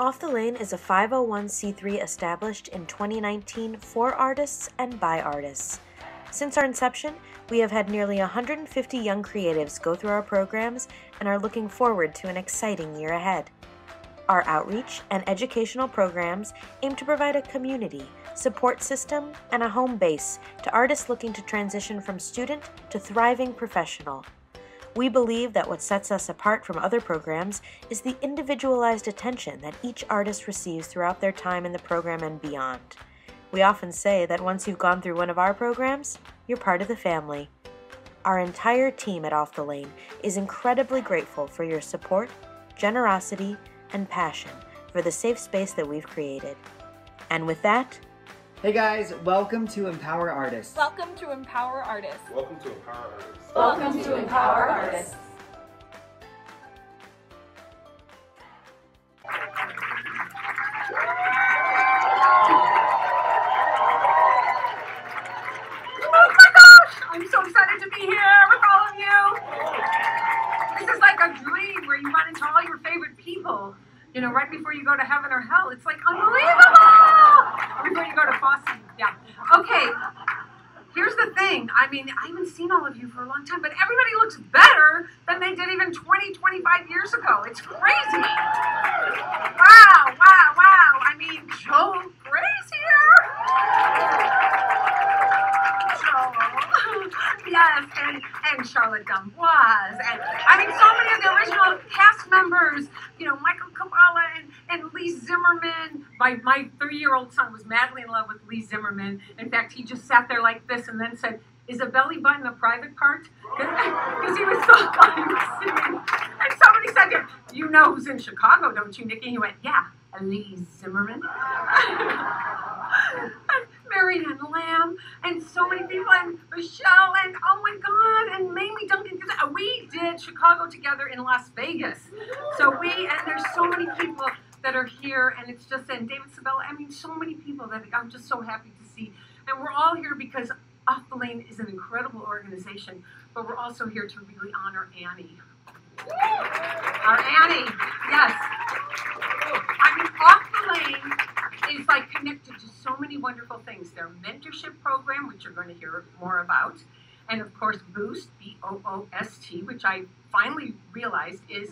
Off the Lane is a 501c3 established in 2019 for artists and by artists. Since our inception, we have had nearly 150 young creatives go through our programs and are looking forward to an exciting year ahead. Our outreach and educational programs aim to provide a community, support system, and a home base to artists looking to transition from student to thriving professional. We believe that what sets us apart from other programs is the individualized attention that each artist receives throughout their time in the program and beyond. We often say that once you've gone through one of our programs, you're part of the family. Our entire team at Off the Lane is incredibly grateful for your support, generosity, and passion for the safe space that we've created. And with that, Hey guys, welcome to Empower Artists. Welcome to Empower Artists. Welcome to Empower Artists. Welcome to Empower Artists. Oh my gosh! I'm so excited to be here with all of you. This is like a dream where you run into all your favorite people, you know, right before you go to heaven or hell. It's like unbelievable! Before you go to Fosse. Yeah. Okay. Here's the thing. I mean, I haven't seen all of you for a long time, but everybody looks better than they did even 20, 25 years ago. It's crazy. Wow, wow, wow. I mean, Joe Grazier. Yes, and, and Charlotte d'Amboise, and I mean, so many of the original cast members, you know, Michael Kubala and, and Leigh Zimmerman. My, my three year old son was madly in love with Leigh Zimmerman. In fact, he just sat there like this and then said, Is a belly button a private part? Because he was so funny. And somebody said to him, You know who's in Chicago, don't you, Nikki? He went, Yeah, Leigh Zimmerman. Mary Ann Lamb, and so many people, and Michelle, and oh my God, and Mamie Duncan. We did Chicago together in Las Vegas. So we, and there's so many people that are here, and it's just, and David Sabella, I mean, so many people that I'm just so happy to see. And we're all here because Off the Lane is an incredible organization, but we're also here to really honor Annie. Our Annie, yes. I mean, Off the Lane is like connected to so many wonderful things. Their mentorship program, which you're going to hear more about, and of course, Boost, B O O S T, which I finally realized is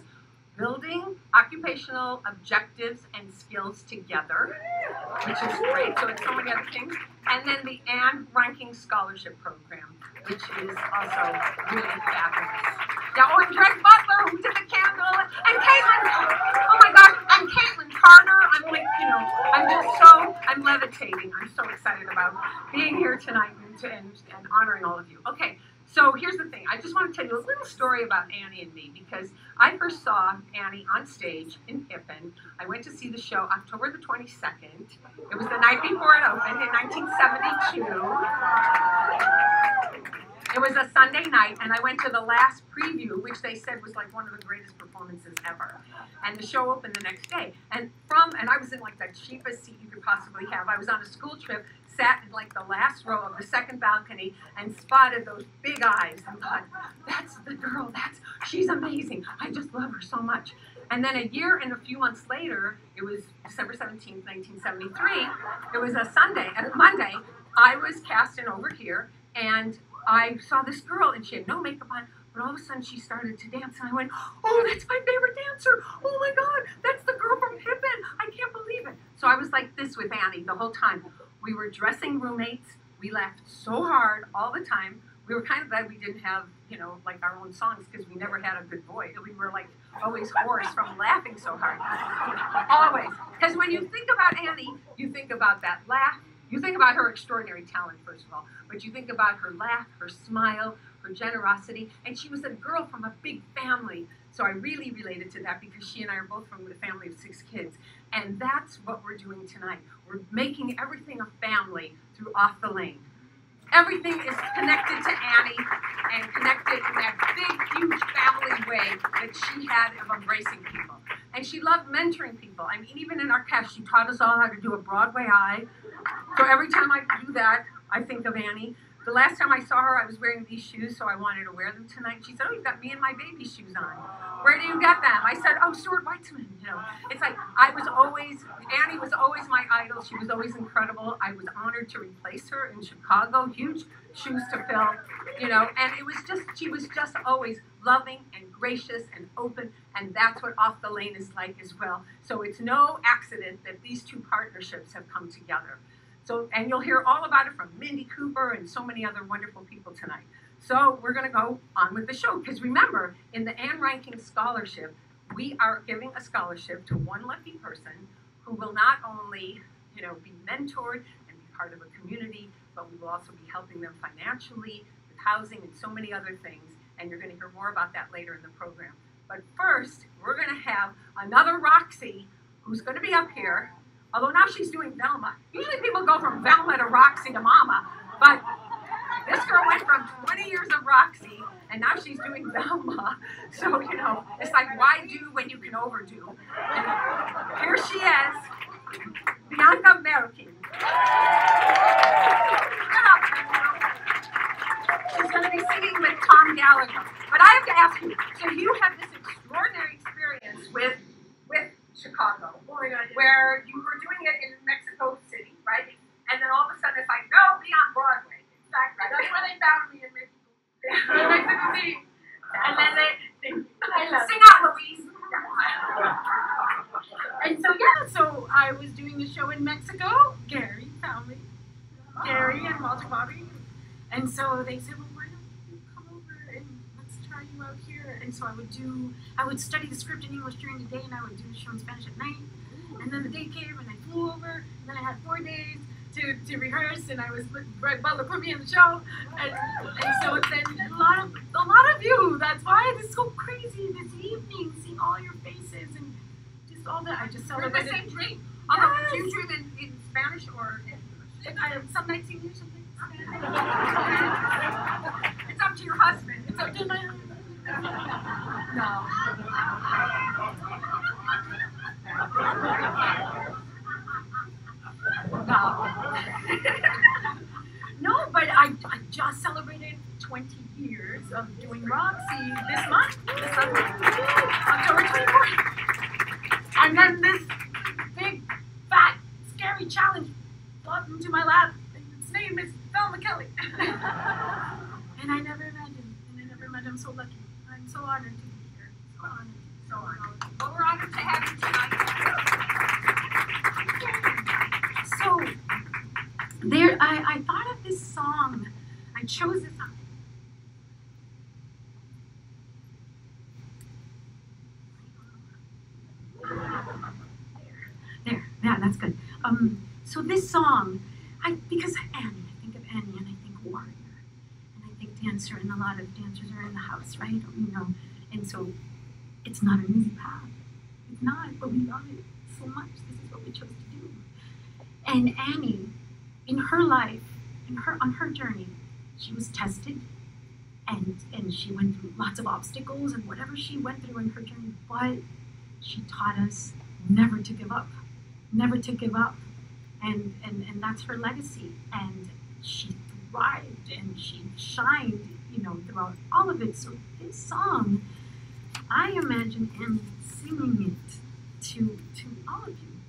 building occupational objectives and skills together, which is great. So it's so many other things. And then the Ann Reinking Scholarship Program, which is also really fabulous. Yeah, oh, and Greg Butler, who did the candle, and Caitlin, oh my gosh, and Caitlin Carter. I'm like, you know, I'm just so, I'm levitating. I'm so excited about being here tonight and, and, and honoring all of you. Okay, so here's the thing. I just want to tell you a little story about Annie and me because I first saw Annie on stage in Pippin. I went to see the show October the 22nd. It was the night before it opened in 1972. It was a Sunday night, and I went to the last preview, which they said was like one of the greatest performances ever. And the show opened the next day. And from, and I was in like the cheapest seat you could possibly have. I was on a school trip, sat in like the last row of the second balcony, and spotted those big eyes and thought, that's the girl, that's, she's amazing. I just love her so much. And then a year and a few months later, it was December 17th, 1973, it was a Sunday, a Monday, I was cast in over here, and I saw this girl and she had no makeup on, but all of a sudden she started to dance and I went, Oh, that's my favorite dancer. Oh my God, that's the girl from Pippin. I can't believe it. So I was like this with Annie the whole time. We were dressing roommates. We laughed so hard all the time. We were kind of glad we didn't have, you know, like our own songs because we never had a good voice. We were like always hoarse from laughing so hard. Always. Because when you think about Annie, you think about that laugh. You think about her extraordinary talent, first of all, but you think about her laugh, her smile, her generosity, and she was a girl from a big family. So I really related to that because she and I are both from a family of six kids. And that's what we're doing tonight. We're making everything a family through Off the Lane. Everything is connected to Annie and connected in that big, huge family way that she had of embracing people. And she loved mentoring people. I mean, even in our cast, she taught us all how to do a Broadway eye. So every time I do that, I think of Annie. The last time I saw her, I was wearing these shoes, so I wanted to wear them tonight. She said, "Oh, you've got me and my baby shoes on. Where do you get them?" I said, "Oh, Stuart Weitzman." You know, it's like I was always Annie was always my idol. She was always incredible. I was honored to replace her in Chicago. Huge shoes to fill, you know, and it was just she was just always loving and gracious and open, and that's what Off the Lane is like as well. So it's no accident that these two partnerships have come together. So, and you'll hear all about it from Mindy Cooper and so many other wonderful people tonight. So we're going to go on with the show because remember, in the Ann Reinking Scholarship, we are giving a scholarship to one lucky person who will not only, you know, be mentored and be part of a community, but we will also be helping them financially with housing and so many other things. And you're going to hear more about that later in the program. But first, we're going to have another Roxie who's going to be up here Although now she's doing Velma. Usually people go from Velma to Roxie to Mama, but this girl went from 20 years of Roxie and now she's doing Velma. So, you know, it's like, why do when you can overdo? And here she is, Bianca Marroquín. She's going to be singing with Tom Gallagher. But I have to ask you, so you have this extraordinary experience with Chicago, oh where you were doing it in Mexico City, right? And then all of a sudden it's like, no, be on Broadway. Exactly. That's where they found me in Mexico, Mexico City. And then they, they sing out, Louise. and so yeah, so I was doing the show in Mexico. Gary found me, Gary and Walter Bobbie, and so they said, well, why don't you come over and let's try you out here. And so I would do I would study the script in English during the day and I would do the show in Spanish at night. And then the day came and I flew over and then I had four days to, to rehearse and I was Greg Butler put me in the show. And, and so then a lot of a lot of you, that's why it's so crazy this evening, seeing all your faces and just all that. I just celebrated. the same dream. Yes. do you dream in, in Spanish or in English? Some nights English, some nights It's up to your husband. It's up to my husband. No. no, but I, I just celebrated 20 years of doing Roxie this month, this October 24th. And then this big, fat, scary challenge flopped into my lap. Its name is Velma Kelly. and I never imagined, and I never imagined I'm so lucky. So honored to be here. So honored. So honored. Well, we're honored to have you tonight. So, there, I, I thought of this song. I chose this song. There, yeah, that's good. Um, so this song, I because Annie and I think warrior, and I think dancer, and a lot of dancers are in the house, right? You know, and so it's not an easy path. It's not, but we love it so much. This is what we chose to do. And Annie, in her life, in her on her journey, she was tested and and she went through lots of obstacles and whatever she went through in her journey, but she taught us never to give up. Never to give up. And and, and that's her legacy. And she thrived and she shined, you know, throughout all of it. So this song I imagine him singing it to, to all of you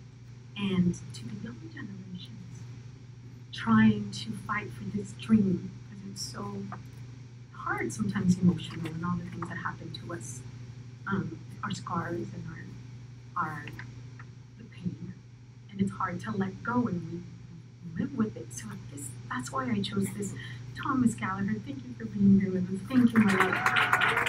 and to the young generations, trying to fight for this dream because it's so hard sometimes emotional and all the things that happen to us, um, our scars and our, our the pain, and it's hard to let go and we live with it. So this, that's why I chose this Thomas Gallagher, thank you for being here with us. Thank you, my love.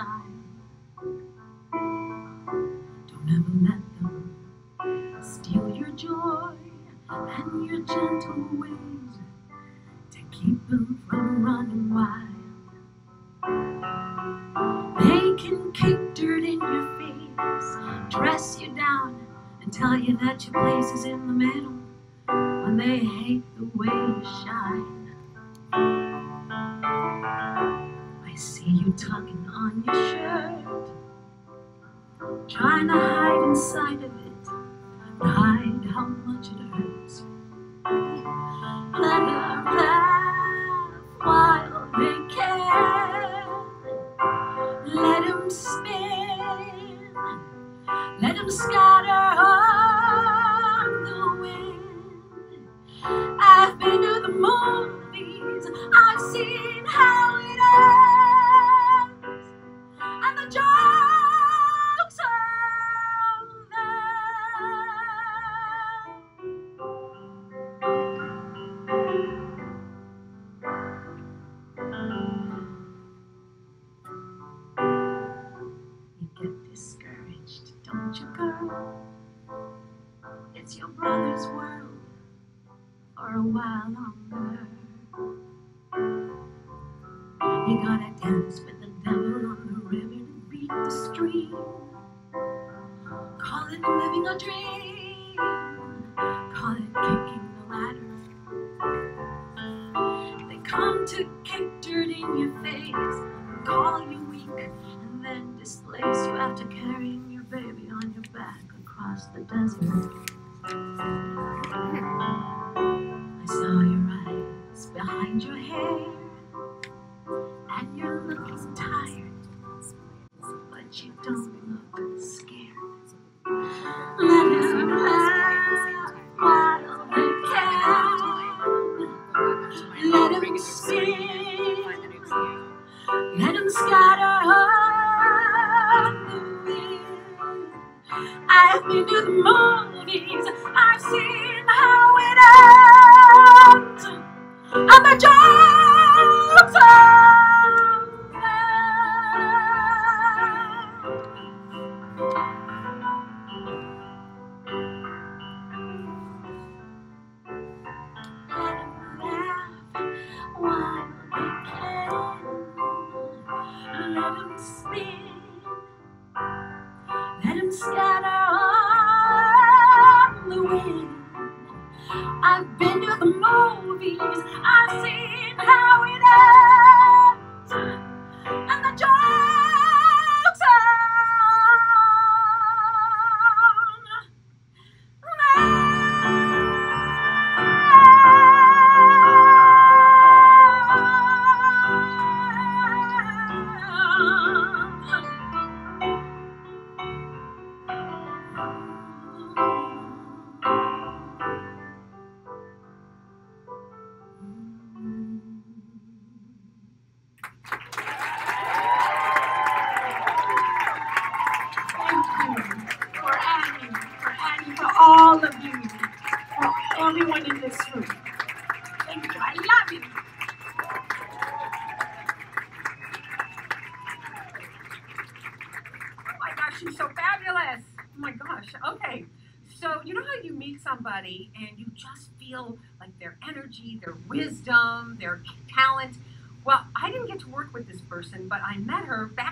Style. Don't ever let them steal your joy and your gentle ways to keep them from running wild. They can kick dirt in your face, dress you down, and tell you that your place is in the middle when they hate the way you shine. See you tugging on your shirt, trying to hide inside of it, hide how much it hurts. Let them laugh while they can. Let them spin, let them scatter on the wind. I've been to the movies, I've seen how dream. Call it kicking the ladder. They come to kick dirt in your face, call you weak, and then displace you after carrying your baby on your back across the desert. I saw your eyes behind your hair, and you're looking tired, but you don't I've been to the movies. I've seen how it ends. And the jokes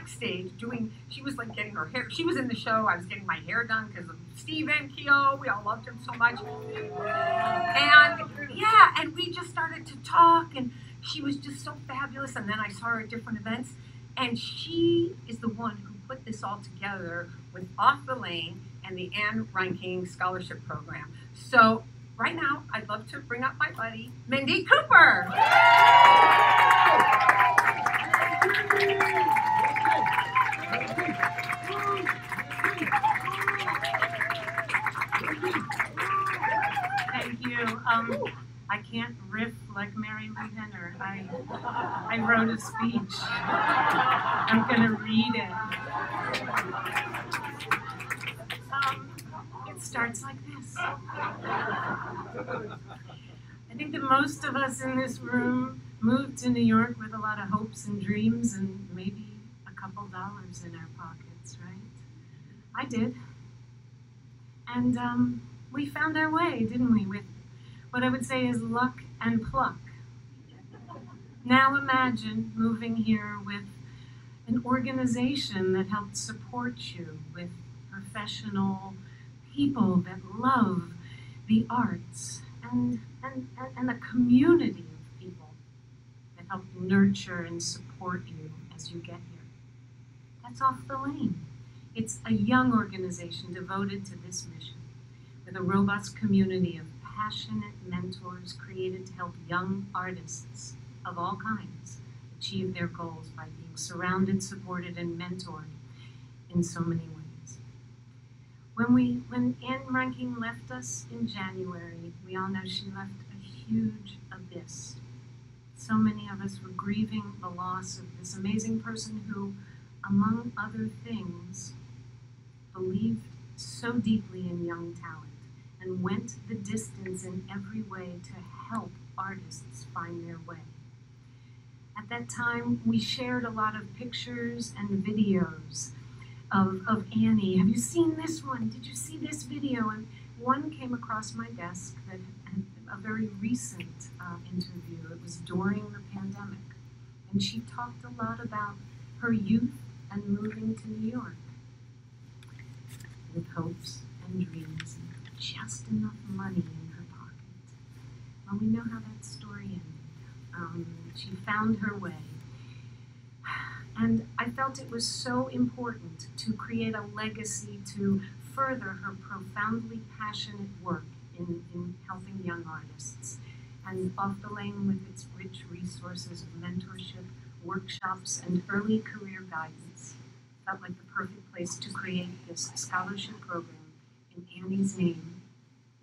backstage doing, she was like getting her hair, she was in the show. I was getting my hair done because of Steve Ankio. We all loved him so much. And yeah, and we just started to talk, and she was just so fabulous. And then I saw her at different events, and she is the one who put this all together with Off the Lane and the Ann Reinking Scholarship Program. So right now, I'd love to bring up my buddy, Mindy Cooper. Thank you. Um, I can't riff like Marilu Henner. I, I wrote a speech. I'm going to read it. Um, it starts like this. I think that most of us in this room moved to New York with a lot of hopes and dreams and maybe a couple dollars in our pockets, right? I did. And um, we found our way, didn't we? With what I would say is luck and pluck. Now imagine moving here with an organization that helped support you with professional people that love the arts and, and, and a community of people that help nurture and support you as you get here. That's off the lane. It's a young organization devoted to this mission with a robust community of passionate mentors created to help young artists of all kinds achieve their goals by being surrounded, supported, and mentored in so many ways. When we when Ann Reinking left us in January, we all know she left a huge abyss. So many of us were grieving the loss of this amazing person who, among other things, believed so deeply in young talent and went the distance in every way to help artists find their way. At that time, we shared a lot of pictures and videos of, of Annie. Have you seen this one? Did you see this video? And one came across my desk that a very recent uh, interview. It was during the pandemic. And she talked a lot about her youth and moving to New York with hopes and dreams just enough money in her pocket. Well, we know how that story ended. Um, she found her way. And I felt it was so important to create a legacy to further her profoundly passionate work in, in helping young artists. And Off the Lane, with its rich resources of mentorship, workshops, and early career guidance, felt like the perfect place to create this scholarship program in Annie's name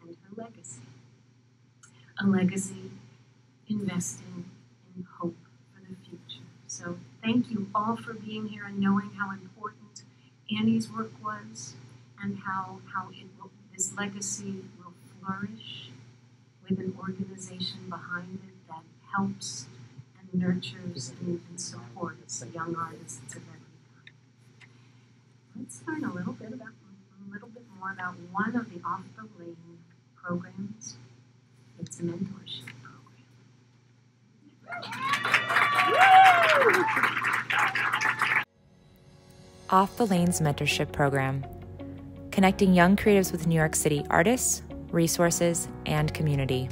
and her legacy. A legacy investing in hope for the future. So thank you all for being here and knowing how important Annie's work was and how, how it will, this legacy will flourish with an organization behind it that helps and nurtures and, and supports young artists of every kind. Let's learn a little bit about more about one of the off the lane programs. It's a mentorship program. Off the Lanes Mentorship Program, connecting young creatives with New York City artists, resources, and community.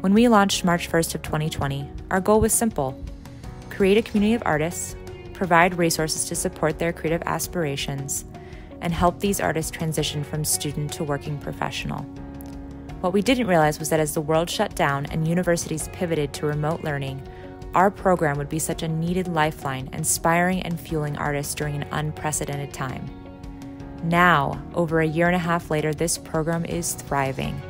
When we launched March 1st of 2020, our goal was simple create a community of artists, provide resources to support their creative aspirations, and help these artists transition from student to working professional. What we didn't realize was that as the world shut down and universities pivoted to remote learning, our program would be such a needed lifeline, inspiring and fueling artists during an unprecedented time. Now, over a year and a half later, this program is thriving.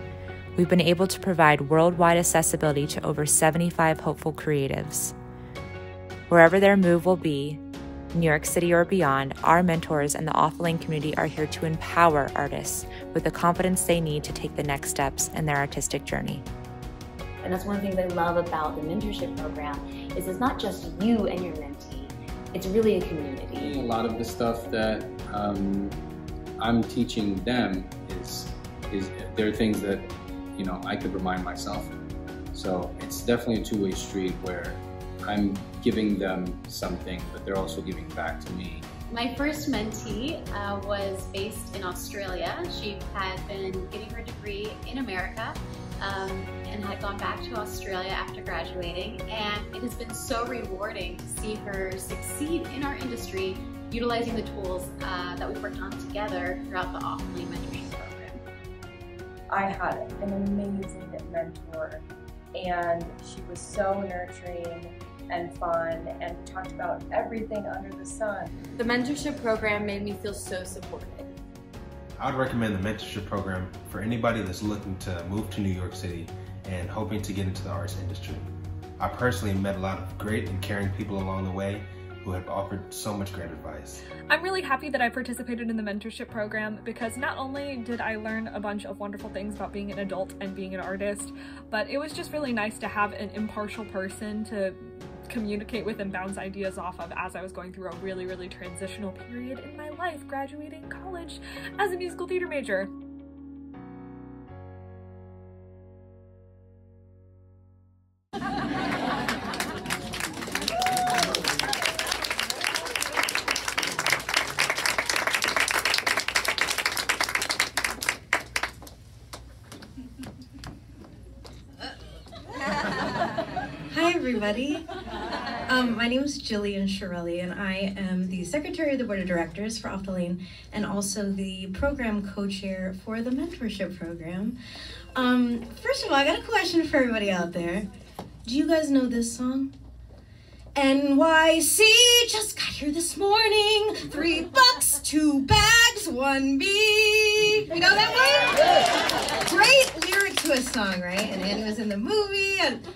We've been able to provide worldwide accessibility to over 75 hopeful creatives. Wherever their move will be, New York City or beyond, our mentors and the off-lane community are here to empower artists with the confidence they need to take the next steps in their artistic journey. And that's one of the things I love about the mentorship program is it's not just you and your mentee, it's really a community. A lot of the stuff that um, I'm teaching them is, is there are things that, you know, I could remind myself. So it's definitely a two-way street where I'm giving them something, but they're also giving back to me. My first mentee uh, was based in Australia. She had been getting her degree in America um, and had gone back to Australia after graduating. And it has been so rewarding to see her succeed in our industry utilizing the tools uh, that we've worked on together throughout the Off-Lane Mentoring Program. I had an amazing mentor and she was so nurturing and fun and talked about everything under the sun. The mentorship program made me feel so supported. I would recommend the mentorship program for anybody that's looking to move to New York City and hoping to get into the arts industry. I personally met a lot of great and caring people along the way who have offered so much great advice. I'm really happy that I participated in the mentorship program because not only did I learn a bunch of wonderful things about being an adult and being an artist, but it was just really nice to have an impartial person to communicate with and bounce ideas off of as I was going through a really, really transitional period in my life, graduating college as a musical theater major. Um, my name is Jillian Shirelli, and I am the Secretary of the Board of Directors for Off the Lane and also the Program Co-Chair for the Mentorship Program. Um, first of all, I got a question for everybody out there. Do you guys know this song? NYC just got here this morning. Three bucks, two bags, one bee. You know that one? Great lyric to a song, right? And Annie was in the movie, and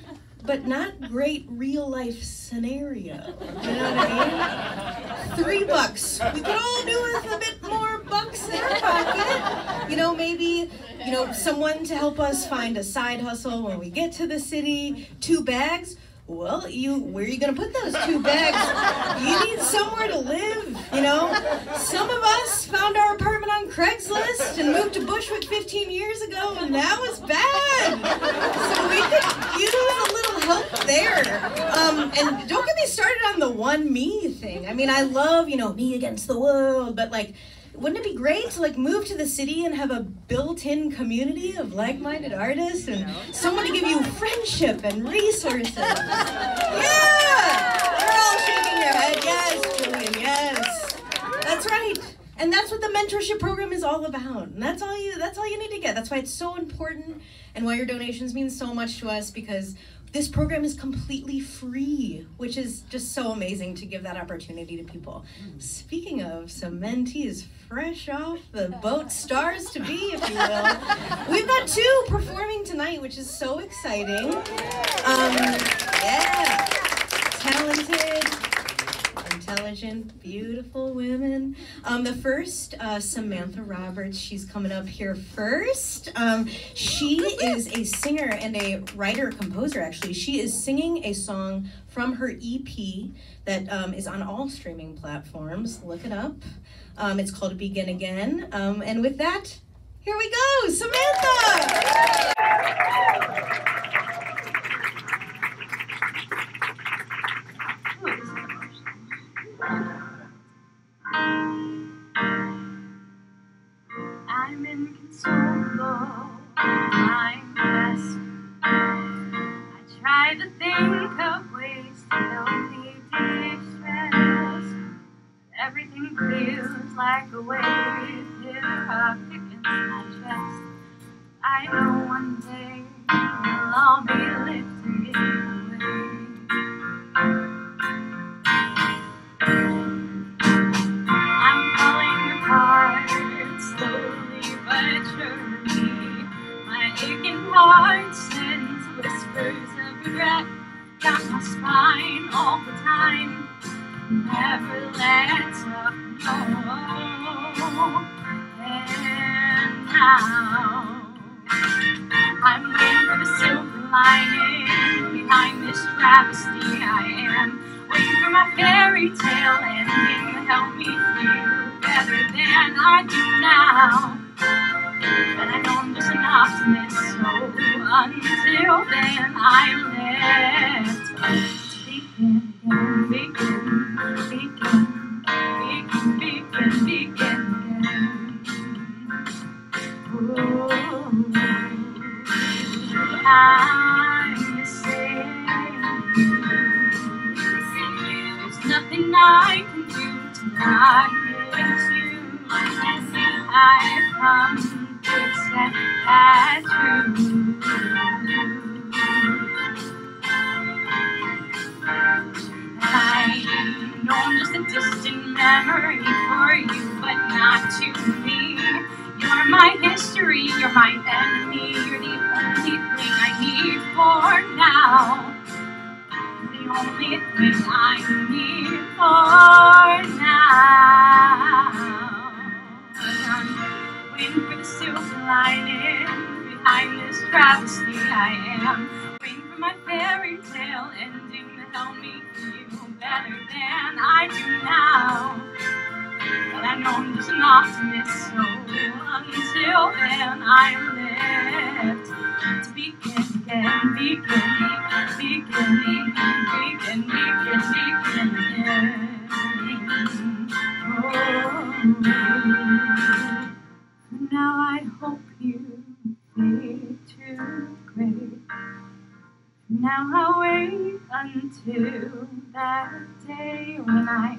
but not great real life scenario. You know what I mean? Three bucks. We could all do with a bit more bucks in our pocket. You know, maybe, you know, someone to help us find a side hustle when we get to the city. Two bags. Well, you where are you gonna put those two bags? You need somewhere to live, you know? Some of us found our apartment on Craigslist and moved to Bushwick 15 years ago, and that was bad. So we could use a little help there. Um, and don't get me started on the one me thing. I mean, I love, you know, me against the world, but like wouldn't it be great to like move to the city and have a built-in community of like-minded artists and someone to give you friendship and resources? Yeah! You're all shaking your head. Yes, Julian, yes. That's right. And that's what the mentorship program is all about. And that's all you that's all you need to get. That's why it's so important and why your donations mean so much to us because this program is completely free, which is just so amazing to give that opportunity to people. Speaking of some mentees fresh off the boat stars to be, if you will, we've got two performing tonight, which is so exciting. Um, yeah, talented, intelligent, beautiful women. Um, the first, uh, Samantha Roberts, she's coming up here first. Um, she is a singer and a writer composer, actually. She is singing a song from her EP that um, is on all streaming platforms. Look it up. Um, it's called Begin Again. Um, and with that, here we go, Samantha! Like a wave hit up against my chest. I know one day we'll all be lifted away. I'm falling apart slowly but surely. My aching heart sends whispers of regret down my spine all the time. Never lets up, no. Now I'm waiting for the silver lining behind this travesty I am. Waiting for my fairy tale ending to help me feel better than I do now. But I know I'm just an optimist, so until then I'm left to begin again, begin, I'm. There's nothing I can do to not miss you. I've come to accept as true. I know I'm just a distant memory for you, but not to me. You're my history, you're my enemy, you're the only thing I need for now the only thing I need for now. Waiting for the silver lining behind this travesty I am. Waiting for my fairy tale ending help me feel better than I do now. But I know just an optimist, so until then I'm left to begin again, begin, begin, begin, begin, begin, begin. Oh, now I hope you fade to gray. Now I wait until that day when I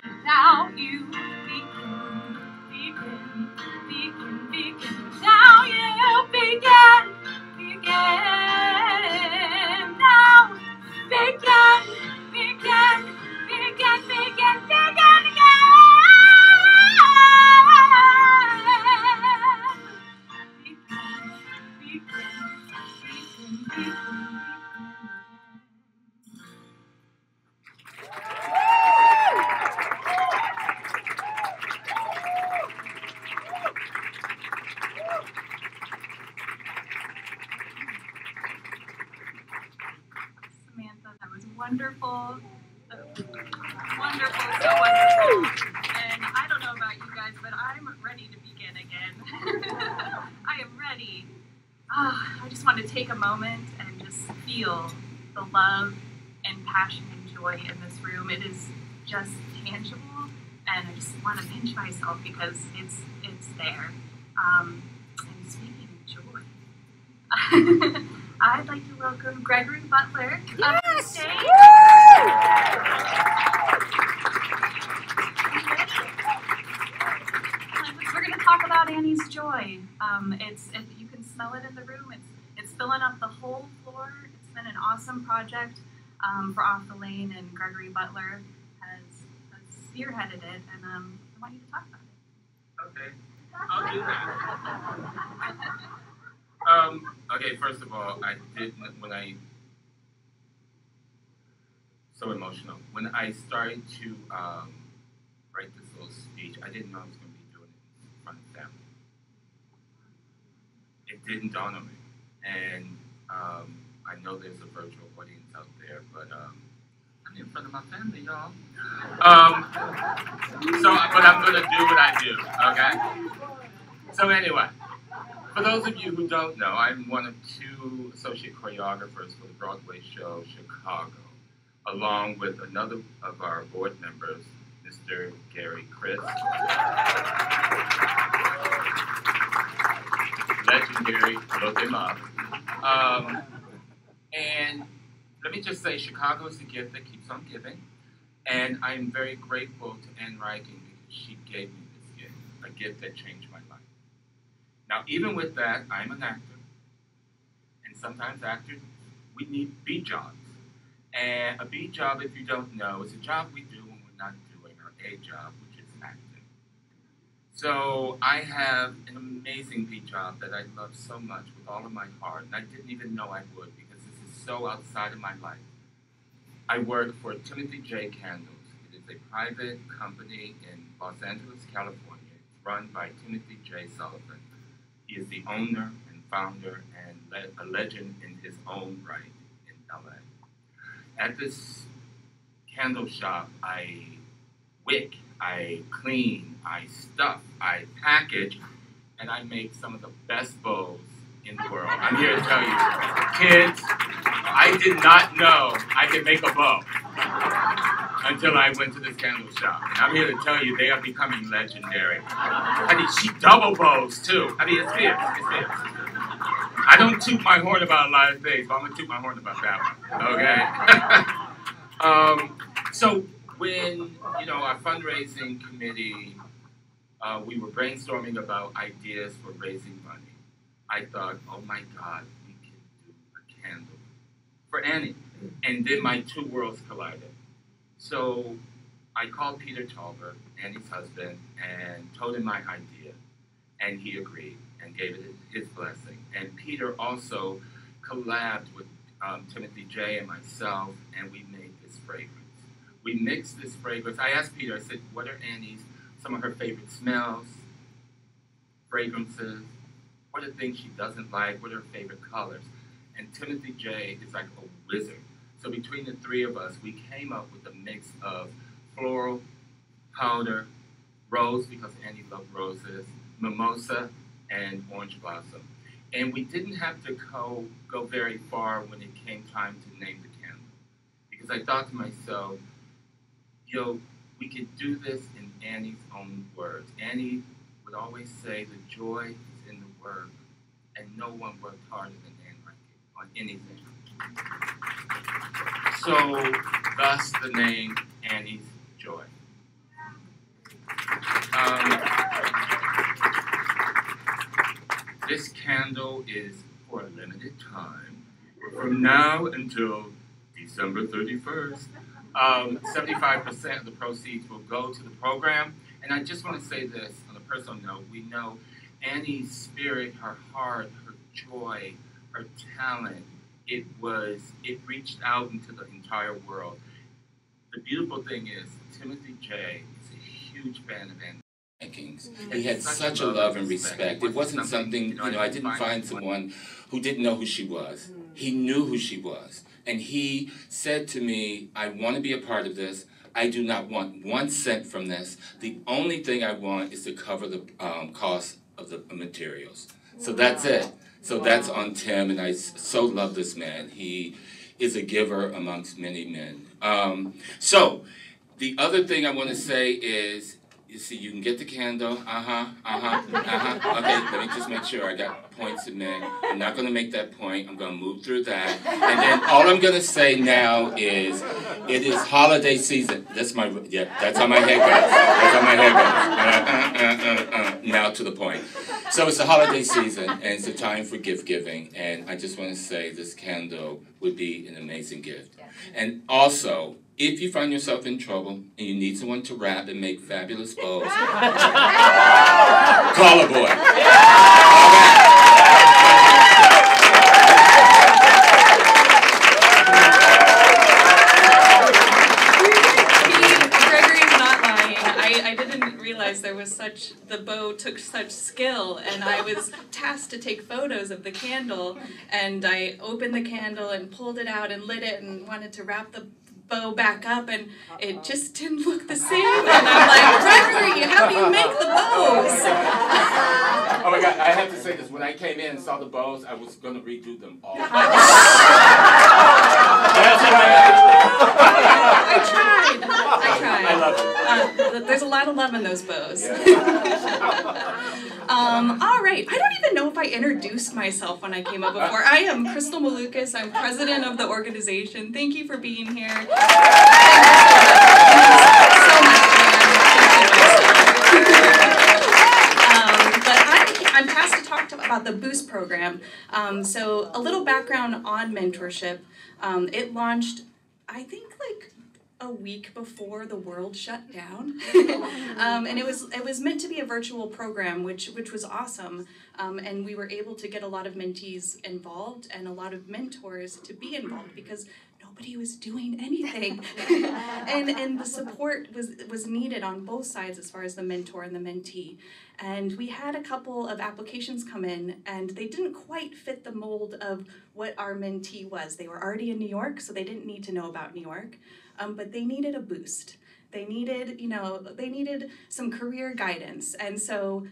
And um, I know there's a virtual audience out there, but um, I'm in front of my family, y'all. Um, so, but I'm going to do what I do. Okay. So anyway. For those of you who don't know, I'm one of two associate choreographers for the Broadway show Chicago, along with another of our board members, Mr. Gary Chryst. Look him up. Um, and let me just say, Chicago is the gift that keeps on giving. And I'm very grateful to Ann Reinking because she gave me this gift, a gift that changed my life. Now, even with that, I'm an actor. And sometimes actors, we need B jobs. And a B job, if you don't know, is a job we do when we're not doing our A job. So I have an amazing B job that I love so much with all of my heart, and I didn't even know I would because this is so outside of my life. I work for Timothy J. Candles. It is a private company in Los Angeles, California. It's run by Timothy J. Sullivan. He is the owner and founder and a legend in his own right in LA. At this candle shop, I wick, I clean, I stuff, I package, and I make some of the best bows in the world. I'm here to tell you, kids, I did not know I could make a bow until I went to this candle shop. And I'm here to tell you, they are becoming legendary. I mean, she double bows too. I mean, it's fierce. It's fierce. I don't toot my horn about a lot of things, but I'm gonna toot my horn about that one. Okay. um, so when you know our fundraising committee, uh, we were brainstorming about ideas for raising money. I thought, oh my God, we can do a candle for Annie, and then my two worlds collided. So I called Peter Talbert, Annie's husband, and told him my idea, and he agreed and gave it his blessing. And Peter also collabed with um, Timothy J and myself, and we made this fragrance. We mixed this fragrance. I asked Peter, I said, what are Annie's, some of her favorite smells, fragrances? What are things she doesn't like? What are her favorite colors? And Timothy J is like a wizard. So between the three of us, we came up with a mix of floral, powder, rose, because Annie loved roses, mimosa, and orange blossom. And we didn't have to go, go very far when it came time to name the candle. Because I thought to myself, know, we could do this in Annie's own words. Annie would always say, the joy is in the work, and no one worked harder than Ann Reinking on anything. So, thus the name Annie's Joy. Um, this candle is for a limited time, from now until December 31st. Um, 75% of the proceeds will go to the program. And I just want to say this on a personal note. We know Annie's spirit, her heart, her joy, her talent, it was, it reached out into the entire world. The beautiful thing is, Timothy J is a huge fan of Annie. Reinking's. He had such a love and respect. It wasn't something, you know, I didn't find someone who didn't know who she was. He knew who she was. And he said to me, I want to be a part of this. I do not want one cent from this. The only thing I want is to cover the um, cost of the materials. So that's it. So that's on Tim, and I so love this man. He is a giver amongst many men. Um, so the other thing I want to say is you see, you can get the candle. Uh huh. Uh huh. Uh huh. Okay, let me just make sure I got points to make. I'm not going to make that point. I'm going to move through that. And then all I'm going to say now is it is holiday season. That's my, yeah, that's how my head goes. That's how my head goes. Uh, uh, uh, uh, now to the point. So it's the holiday season, and it's a time for gift giving. And I just want to say this candle would be an amazing gift. And also, if you find yourself in trouble and you need someone to wrap and make fabulous bows, call a boy. Gregory's not lying. I, I didn't realize there was such, the bow took such skill, and I was tasked to take photos of the candle, and I opened the candle and pulled it out and lit it and wanted to wrap the bow back up, and it uh-huh. just didn't look the same. And I'm like, Gregory, how do you make the bows? Oh my god, I have to say this. When I came in and saw the bows, I was going to redo them all. That's I tried. I tried. I love it. Uh, there's a lot of love in those bows. um, all right. I don't even know if I introduced myself when I came up before. I am Crystal Malukas. I'm president of the organization. Thank you for being here. Thank you so much. Um, but I'm, I'm tasked to talk to, about the Boost program. Um, so a little background on mentorship. Um, it launched, I think, like a week before the world shut down, um, and it was it was meant to be a virtual program, which which was awesome. Um, and we were able to get a lot of mentees involved and a lot of mentors to be involved because nobody was doing anything, and and the support was was needed on both sides as far as the mentor and the mentee. And we had a couple of applications come in, and they didn't quite fit the mold of what our mentee was. They were already in New York, so they didn't need to know about New York um, but they needed a boost. They needed, you know, they needed some career guidance. And so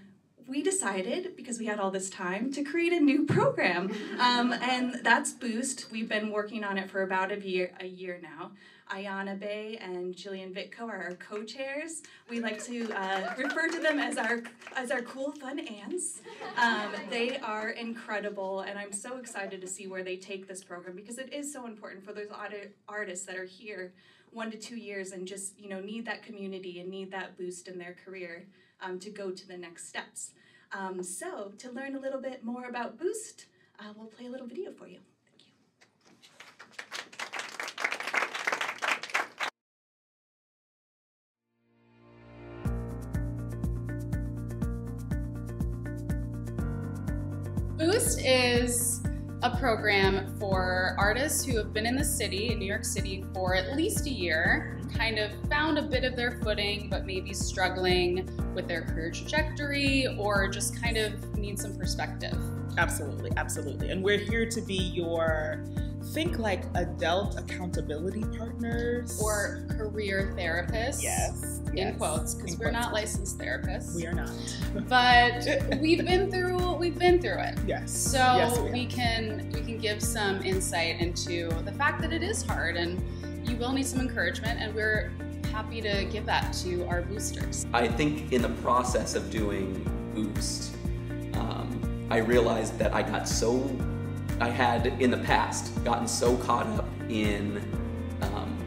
we decided, because we had all this time, to create a new program. Um, and that's Boost. We've been working on it for about a year, a year now. Ayana Bay and Jillian Vitko are our co-chairs. We like to uh, refer to them as our as our cool, fun ants. Um, they are incredible, and I'm so excited to see where they take this program because it is so important for those audit artists that are here one to two years and just you know need that community and need that boost in their career um, to go to the next steps. Um, so to learn a little bit more about Boost, uh, we'll play a little video for you. Boost is a program for artists who have been in the city, in New York City, for at least a year, kind of found a bit of their footing, but maybe struggling with their career trajectory or just kind of need some perspective. Absolutely, absolutely. And we're here to be your think like adult accountability partners or career therapists. Yes. In yes. quotes, because we're not licensed therapists. We are not. but we've been through we've been through it. Yes. So yes, we, we can we can give some insight into the fact that it is hard and you will need some encouragement and we're happy to give that to our boosters. I think in the process of doing Boost, um, I realized that I got so, I had in the past gotten so caught up in um,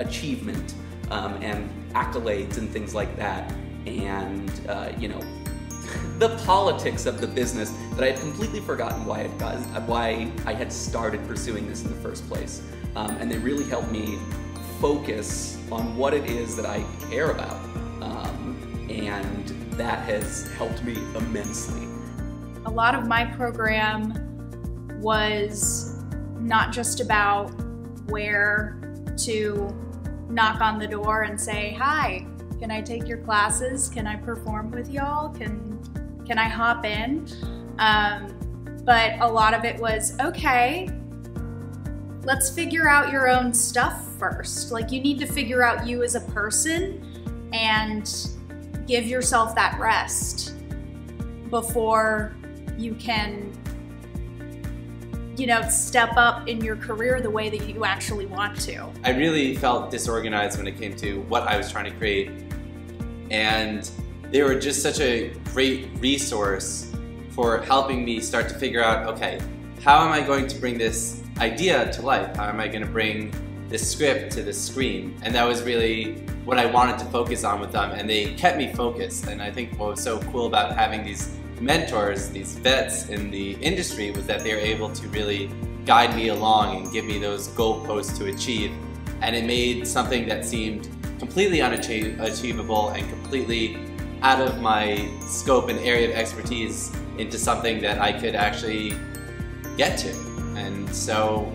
achievement um, and accolades and things like that, and uh, you know, the politics of the business that I had completely forgotten why why I had started pursuing this in the first place. Um, and they really helped me focus on what it is that I care about. Um, and that has helped me immensely. A lot of my program was not just about where to knock on the door and say, Hi, can I take your classes? Can I perform with y'all? Can can I hop in? Um, but a lot of it was okay. Let's figure out your own stuff first. Like you need to figure out you as a person and give yourself that rest before you can you know step up in your career the way that you actually want to. I really felt disorganized when it came to what I was trying to create and they were just such a great resource for helping me start to figure out, okay, how am I going to bring this idea to life? How am I going to bring this script to the screen? And that was really what I wanted to focus on with them, and they kept me focused. And I think what was so cool about having these mentors, these vets in the industry, was that they were able to really guide me along and give me those goalposts to achieve. And it made something that seemed completely unachievable and completely out of my scope and area of expertise into something that I could actually get to. And so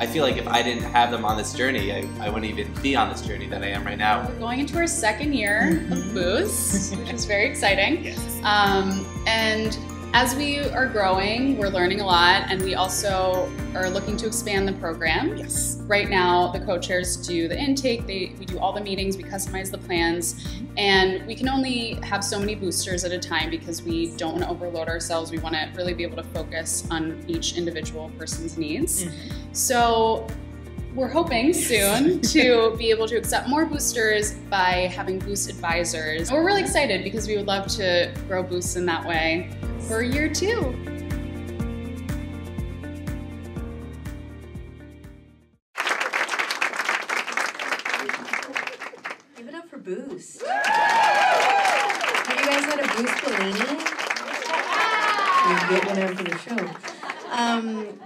I feel like if I didn't have them on this journey, I, I wouldn't even be on this journey that I am right now. We're going into our second year of Boost, which is very exciting. Yes. Um, and as we are growing, we're learning a lot, and we also are looking to expand the program. Yes. Right now, the co-chairs do the intake, they, we do all the meetings, we customize the plans, and we can only have so many boosters at a time because we don't want to overload ourselves. We want to really be able to focus on each individual person's needs. Mm-hmm. So we're hoping soon to be able to accept more boosters by having Boost advisors. We're really excited because we would love to grow Boost in that way for year two.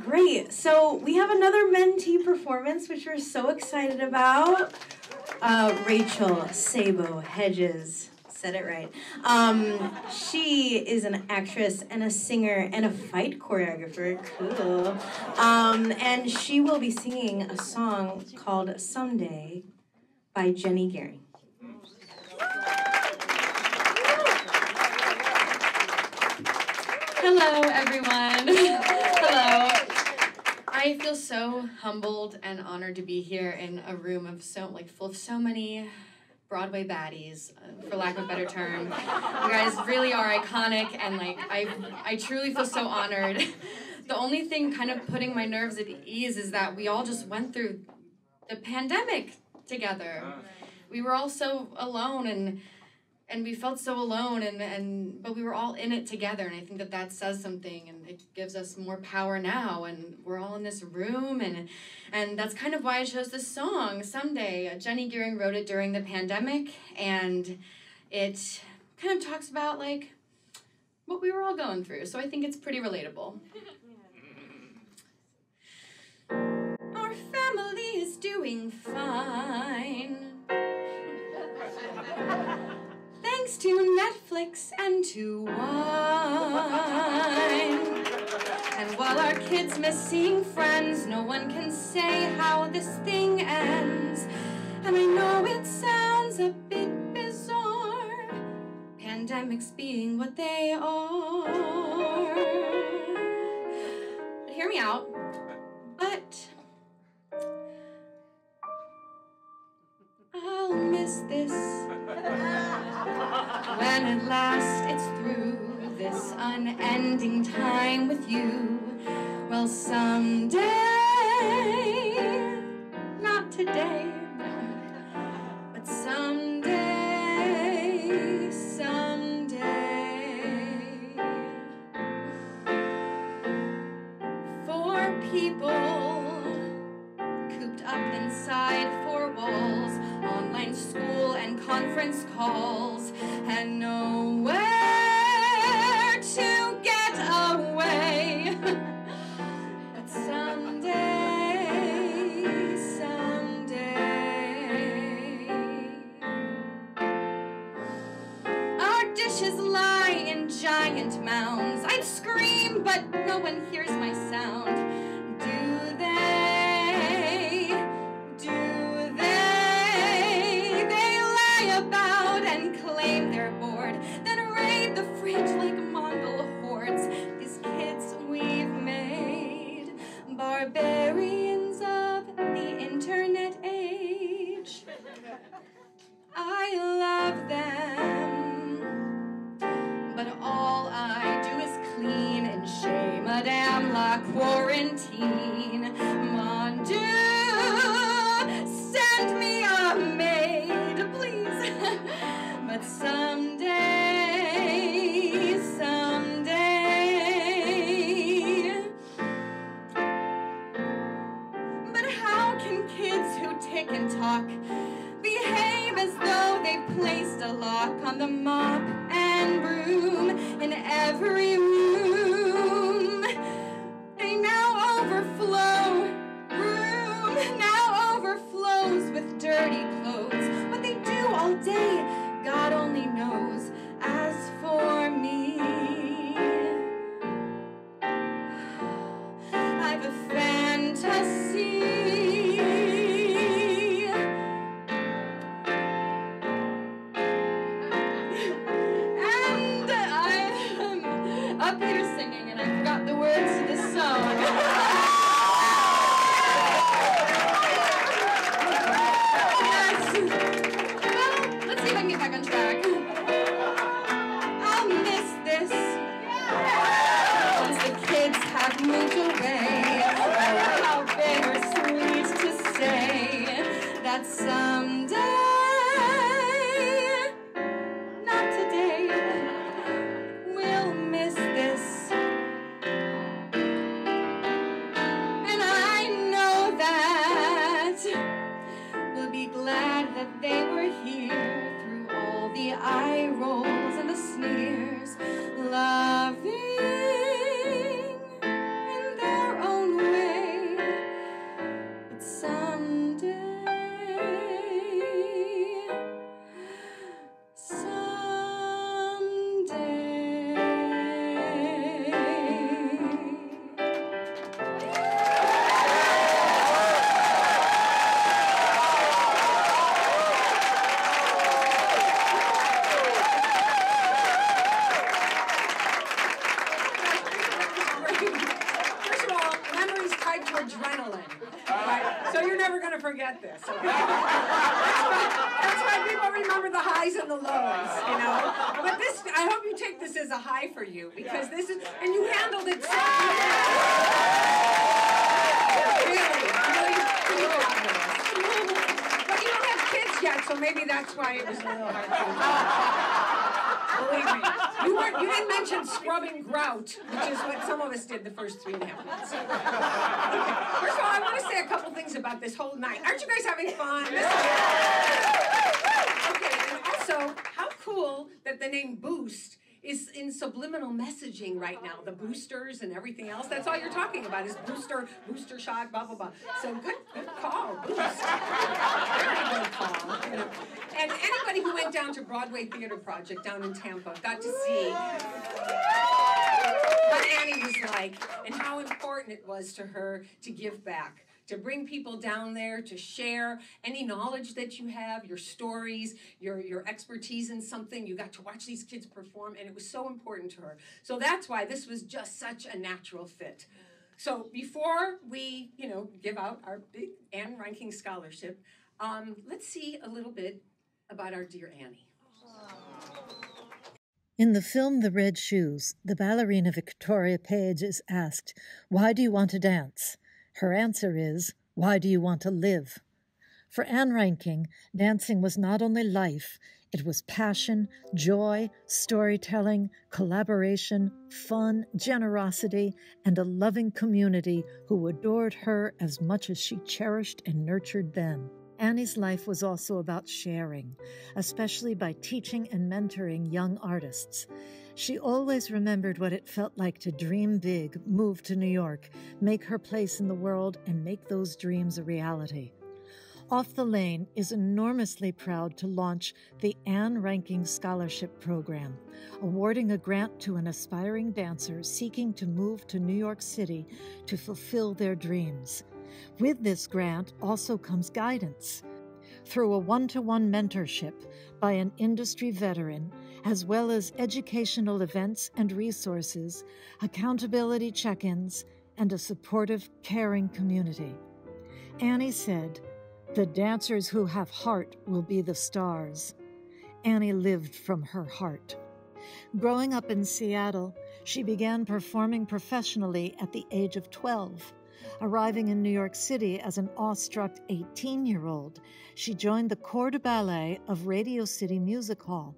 Great. So we have another mentee performance, which we're so excited about. Uh, Rachel Sabo Hedges said it right. Um, she is an actress and a singer and a fight choreographer. Cool. Um, and she will be singing a song called Someday by Jenny Giering. Hello, everyone. Hello. I feel so humbled and honored to be here in a room of so like full of so many Broadway baddies, uh, for lack of a better term. You guys really are iconic, and like I, I truly feel so honored. The only thing kind of putting my nerves at ease is that we all just went through the pandemic together. We were all so alone and and we felt so alone and and but we were all in it together. And i think that that says something and it gives us more power now. And we're all in this room and and that's kind of why i chose this song. Someday uh, jenny giering wrote it during the pandemic and it kind of talks about like what we were all going through. So i think it's pretty relatable. Our family is doing fine thanks to Netflix and to wine. And while our kids miss seeing friends, no one can say how this thing ends. And I know it sounds a bit bizarre, pandemics being what they are. But hear me out. But I'll miss this when at last it's through this unending time with you. Well, someday, not today, but someday. Conference calls, and nowhere to get away. but someday, someday, our dishes lie in giant mounds. I'd scream, but no one hears my sound. I love them, but all I do is clean and shame Madame la quarantine. Mon Dieu, send me a maid, please. but someday, the mop so maybe that's why it was a little hard to. Believe me, you weren't. You didn't mention scrubbing grout, which is what some of us did the first three and a half minutes. Okay. First of all, I want to say a couple things about this whole night. Aren't you guys having fun? Okay, and also, how cool that the name Boost is in subliminal messaging right now. The boosters and everything else. That's all you're talking about is booster, booster shot, blah blah blah. So good, good call. Very good call. You know. And anybody who went down to Broadway Theater Project down in Tampa got to see what Annie was like and how important it was to her to give back. To bring people down there to share any knowledge that you have, your stories, your, your expertise in something. You got to watch these kids perform, and it was so important to her. So that's why this was just such a natural fit. So before we, you know, give out our big Ann Reinking Scholarship, um, let's see a little bit about our dear Annie. In the film The Red Shoes, the ballerina Victoria Page is asked, Why do you want to dance? Her answer is, Why do you want to live? For Ann Reinking, dancing was not only life, it was passion, joy, storytelling, collaboration, fun, generosity, and a loving community who adored her as much as she cherished and nurtured them. Annie's life was also about sharing, especially by teaching and mentoring young artists. She always remembered what it felt like to dream big, move to New York, make her place in the world, and make those dreams a reality. Off the Lane is enormously proud to launch the Ann Reinking Scholarship Program, awarding a grant to an aspiring dancer seeking to move to New York City to fulfill their dreams. With this grant also comes guidance. Through a one to one mentorship by an industry veteran, as well as educational events and resources, accountability check ins, and a supportive, caring community. Annie said, the dancers who have heart will be the stars. Annie lived from her heart. Growing up in Seattle, she began performing professionally at the age of 12. Arriving in New York City as an awestruck 18 year old, she joined the Corps de Ballet of Radio City Music Hall,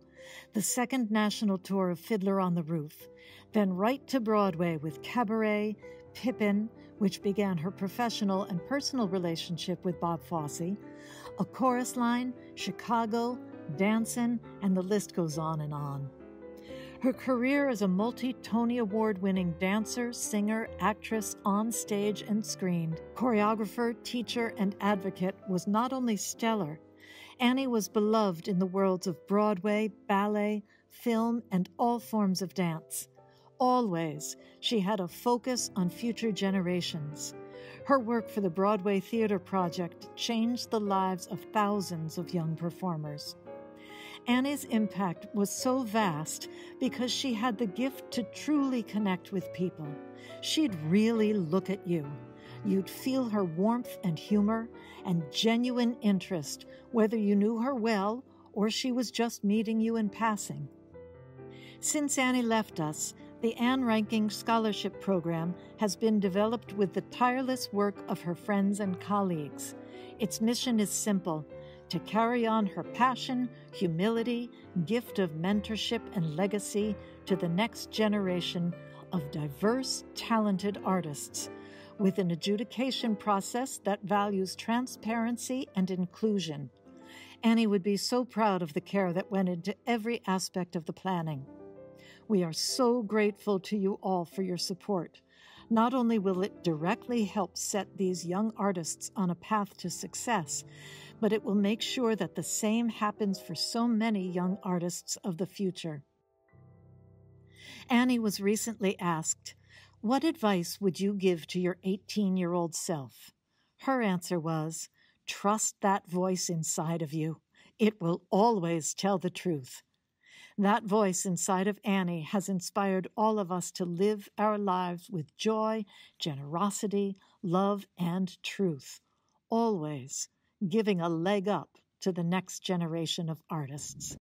the second national tour of Fiddler on the Roof, then right to Broadway with Cabaret, Pippin, which began her professional and personal relationship with Bob Fosse, A Chorus Line, Chicago, Dancin', and the list goes on and on. Her career as a multi Tony Award winning dancer, singer, actress on stage and screen, choreographer, teacher, and advocate was not only stellar, Annie was beloved in the worlds of Broadway, ballet, film, and all forms of dance. Always, she had a focus on future generations. Her work for the Broadway Theater Project changed the lives of thousands of young performers. Annie's impact was so vast because she had the gift to truly connect with people. She'd really look at you. You'd feel her warmth and humor and genuine interest, whether you knew her well or she was just meeting you in passing. Since Annie left us, the Ann Reinking Scholarship Program has been developed with the tireless work of her friends and colleagues. Its mission is simple to carry on her passion, humility, gift of mentorship, and legacy to the next generation of diverse, talented artists with an adjudication process that values transparency and inclusion. Annie would be so proud of the care that went into every aspect of the planning. We are so grateful to you all for your support. Not only will it directly help set these young artists on a path to success, but it will make sure that the same happens for so many young artists of the future. Annie was recently asked, What advice would you give to your 18 year old self? Her answer was, Trust that voice inside of you. It will always tell the truth. That voice inside of Annie has inspired all of us to live our lives with joy, generosity, love, and truth, always giving a leg up to the next generation of artists.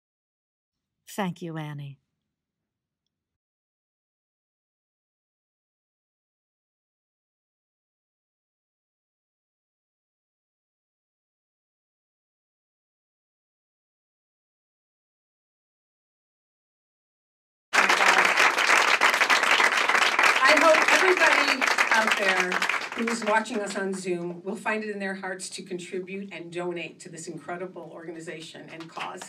Thank you, Annie. Who is watching us on Zoom will find it in their hearts to contribute and donate to this incredible organization and cause.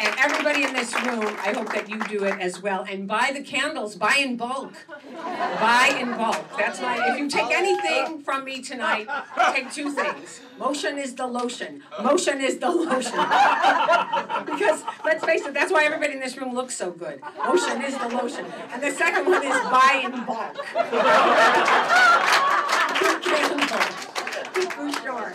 And everybody in this room, I hope that you do it as well. And buy the candles, buy in bulk. Buy in bulk. That's my, if you take anything from me tonight, take two things. Motion is the lotion. Motion is the lotion. because let's face it, that's why everybody in this room looks so good. Motion is the lotion. And the second one is buy in bulk. For sure.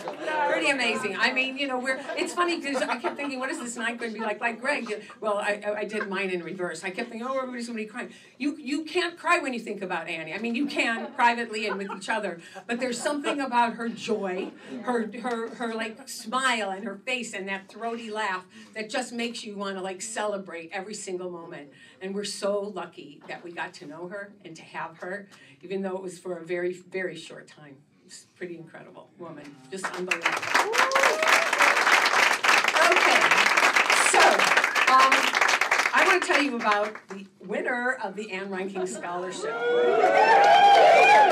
Pretty amazing. I mean, you know, we're. It's funny because I kept thinking, what is this night going to be like? Like Greg. Well, I, I did mine in reverse. I kept thinking, oh, everybody's going to be crying. You you can't cry when you think about Annie. I mean, you can privately and with each other, but there's something about her joy, her her her like smile and her face and that throaty laugh that just makes you want to like celebrate every single moment. And we're so lucky that we got to know her and to have her, even though it was for a very very short time. Pretty incredible woman, just unbelievable. Okay, so um, want to tell you about the winner of the Ann Reinking Scholarship.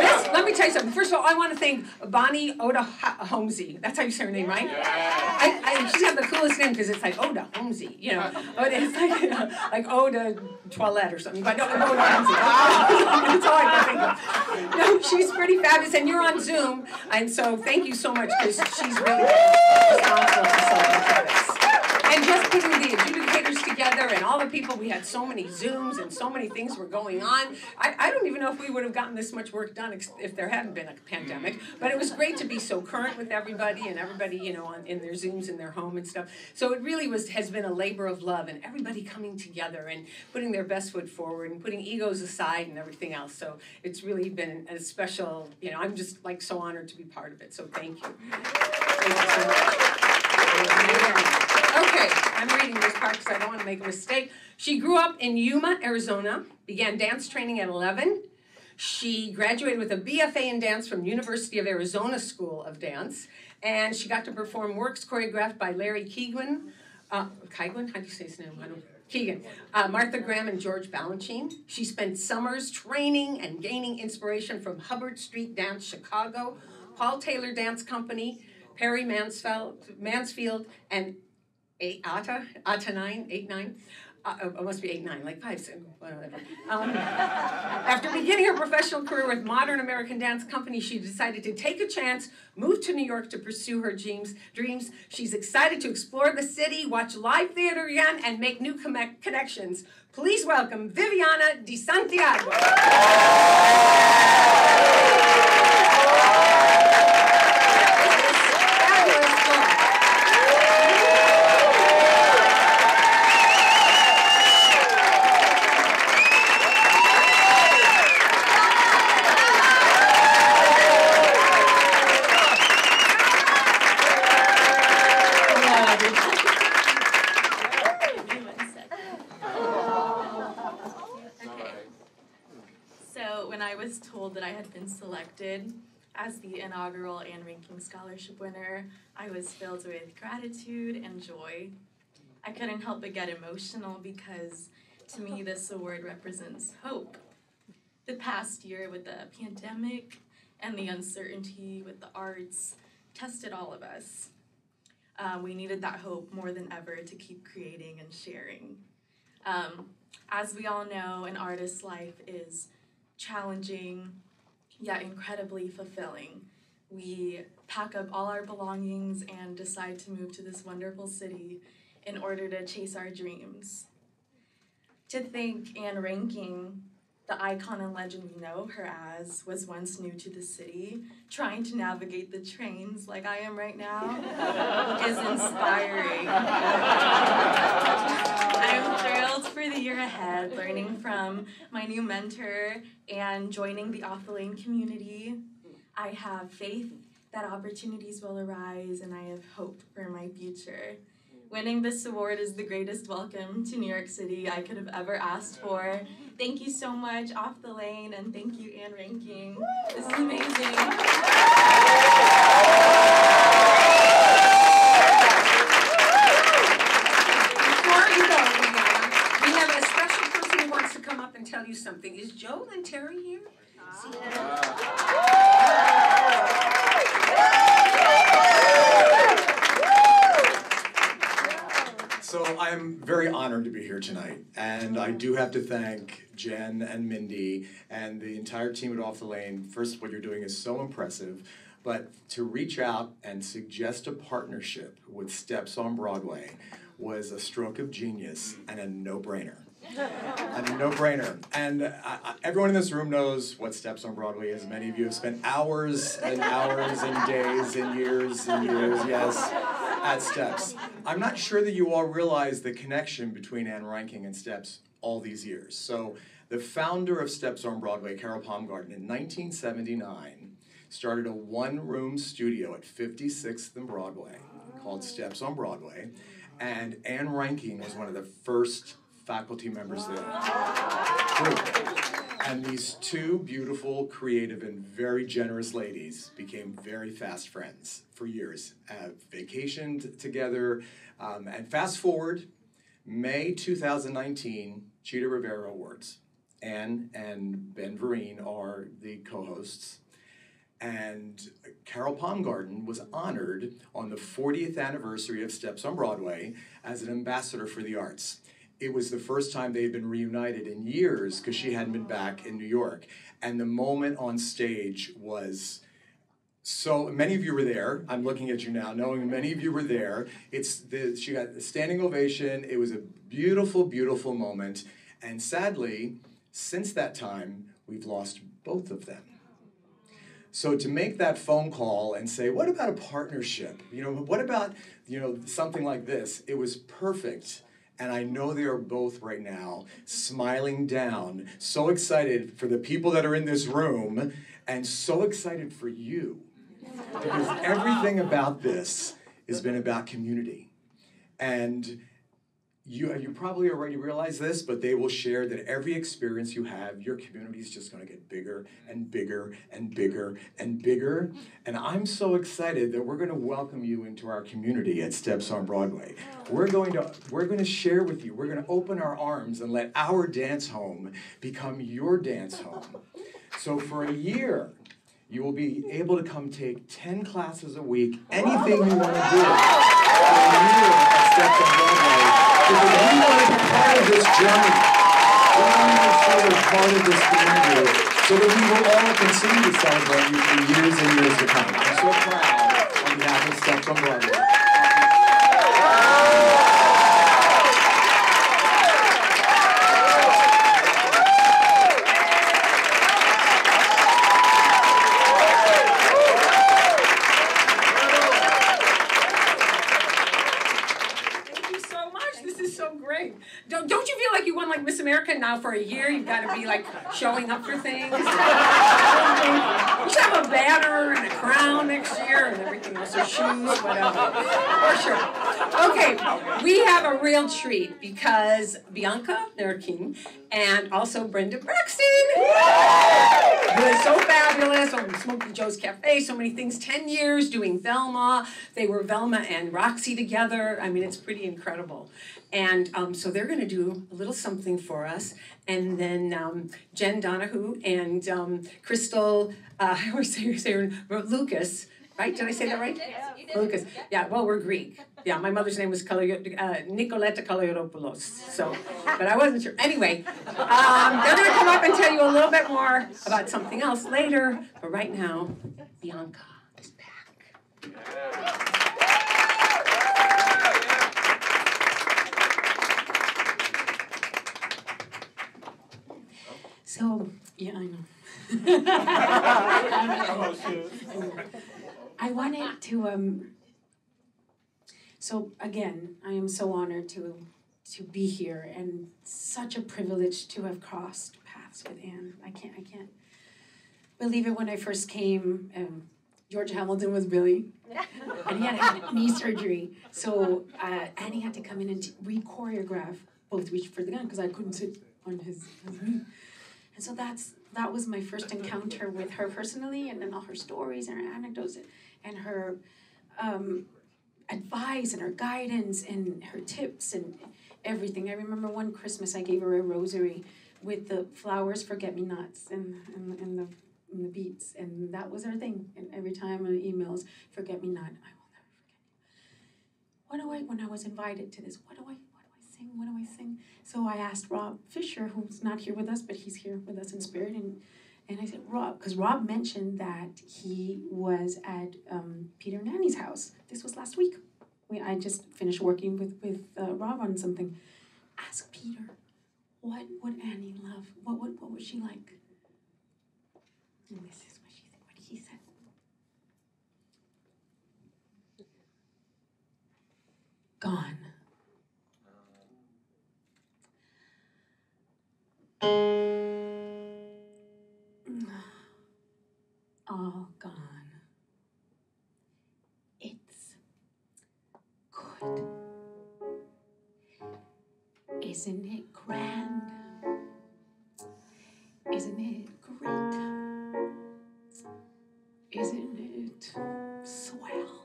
This, let me tell you something. First of all, I want to thank Bonnie Oda Holmesy. That's how you say her name, right? I, I, she's got the coolest name because it's like Oda Holmesy, you know. But it's like you know, like Oda Toilette or something. But no, Oda Holmesy. That's all I can think of. No, she's pretty fabulous, and you're on Zoom, and so thank you so much because she's really responsible for so much of this. And just putting the together and all the people, we had so many Zooms and so many things were going on. I, I don't even know if we would have gotten this much work done if there hadn't been a pandemic. Mm-hmm. But it was great to be so current with everybody and everybody, you know, on, in their Zooms in their home and stuff. So it really was has been a labor of love and everybody coming together and putting their best foot forward and putting egos aside and everything else. So it's really been a special, you know, I'm just like so honored to be part of it. So thank you. Thank you so much. Okay, I'm reading this part because I don't want to make a mistake. She grew up in Yuma, Arizona, began dance training at 11. She graduated with a BFA in dance from University of Arizona School of Dance, and she got to perform works choreographed by Larry Keegan. Uh, Keegan? How do you say his name? I don't Keegan, uh, Martha Graham, and George Balanchine. She spent summers training and gaining inspiration from Hubbard Street Dance Chicago, Paul Taylor Dance Company, Perry Mansfield, Mansfield and eight Ata Ata nine eight nine. Uh, it must be eight nine, like five, six, whatever. Um, after beginning her professional career with Modern American Dance Company, she decided to take a chance, move to New York to pursue her dreams. Dreams. She's excited to explore the city, watch live theater again, and make new connect- connections. Please welcome Viviana Di Santiago. So when I was told that I had as the inaugural Ann Reinking Scholarship winner, I was filled with gratitude and joy. I couldn't help but get emotional because to me this award represents hope. The past year with the pandemic and the uncertainty with the arts tested all of us. Um, we needed that hope more than ever to keep creating and sharing. Um, as we all know, an artist's life is challenging yet incredibly fulfilling. We pack up all our belongings and decide to move to this wonderful city in order to chase our dreams. To think Ann Reinking, the icon and legend we know her as, was once new to the city, trying to navigate the trains like I am right now, is inspiring. I'm thrilled for the year ahead, learning from my new mentor and joining the Off the Lane community. I have faith that opportunities will arise, and I have hope for my future. Winning this award is the greatest welcome to New York City I could have ever asked for. Thank you so much, Off the Lane, and thank you, Ann Reinking. This is amazing. Before you go, we have a special person who wants to come up and tell you something. Is Joe and Terry here? So I'm very honored to be here tonight, and I do have to thank Jen and Mindy and the entire team at Off the Lane. First, what you're doing is so impressive, but to reach out and suggest a partnership with Steps on Broadway was a stroke of genius and a no-brainer. a no-brainer. And I, I, everyone in this room knows what Steps on Broadway is. Many of you have spent hours and hours and days and years and years, yes, at Steps. I'm not sure that you all realize the connection between Ann Reinking and Steps all these years. So the founder of Steps on Broadway, Carol Paumgarten, in 1979, started a one-room studio at 56th and Broadway called Steps on Broadway. And Ann Reinking was one of the first faculty members there. And these two beautiful, creative, and very generous ladies became very fast friends for years. Uh, vacationed together. Um, and fast forward, May 2019, Chita Rivera Awards. Anne and Ben Vereen are the co hosts. And Carol Paumgarten was honored on the 40th anniversary of Steps on Broadway as an ambassador for the arts. It was the first time they had been reunited in years because she hadn't been back in New York. And the moment on stage was so many of you were there. I'm looking at you now, knowing many of you were there. It's the, she got a standing ovation. It was a beautiful, beautiful moment. And sadly, since that time, we've lost both of them. So to make that phone call and say, what about a partnership? You know, what about, you know, something like this? It was perfect. And I know they are both right now smiling down, so excited for the people that are in this room, and so excited for you. Because everything about this has been about community. And you, you probably already realize this, but they will share that every experience you have, your community is just going to get bigger and bigger and bigger and bigger. And I'm so excited that we're going to welcome you into our community at Steps on Broadway. We're going to we're going to share with you. We're going to open our arms and let our dance home become your dance home. So for a year, you will be able to come take 10 classes a week, anything you want to do. For a year at Steps on Broadway because we want to be part of this journey. We want to sure we're part of this community so that we will all continue to celebrate you for years and years to come. I'm so proud on behalf of Steps on Broadway. Thank you so much. This is so great. Don't, don't you feel like you won like Miss America now for a year? You've got to be like showing up for things. Should have a banner and a crown next year and everything else, or shoes, whatever. For sure. Okay, we have a real treat because Bianca King and also Brenda Braxton, who is so fabulous on Smoky Joe's Cafe, so many things. 10 years doing Velma. They were Velma and Roxie together. I mean, it's pretty incredible. And um, so they're going to do a little something for us. And then um, Jen Donahue and um, Crystal, uh, I always say, say her, Lucas, right? Did I say that right? Lucas. Yeah, well, we're Greek. Yeah, my mother's name was Kalio- uh, Nicoletta Kaloyopoulos. So, but I wasn't sure. Anyway, um, they're going to come up and tell you a little bit more about something else later. But right now, Bianca is back. So, yeah, I know. I wanted to um so again, I am so honored to to be here and such a privilege to have crossed paths with Anne. I can't I can't believe it when I first came. Um, George Hamilton was Billy, and he had had knee surgery. So uh, Annie had to come in and t- re-choreograph both Reach for the Gun because I couldn't sit on his, his knee. And so that's that was my first encounter with her personally, and then all her stories and her anecdotes and her um, advice and her guidance and her tips and everything. I remember one Christmas I gave her a rosary with the flowers, forget me nots, and, and, and the and the beats, and that was her thing. And every time on emails, forget me not, I will never forget you. What do I? When I was invited to this, what do I? What do I sing? What do I sing? So I asked Rob Fisher, who's not here with us, but he's here with us in spirit, and and I said, Rob, because Rob mentioned that he was at um, Peter Nanny's house. This was last week. We, I just finished working with with uh, Rob on something. Ask Peter, what would Annie love? What would what would she like? And this is what she what he said. Gone. All gone. It's good. Isn't it grand? Isn't it great? Isn't it swell?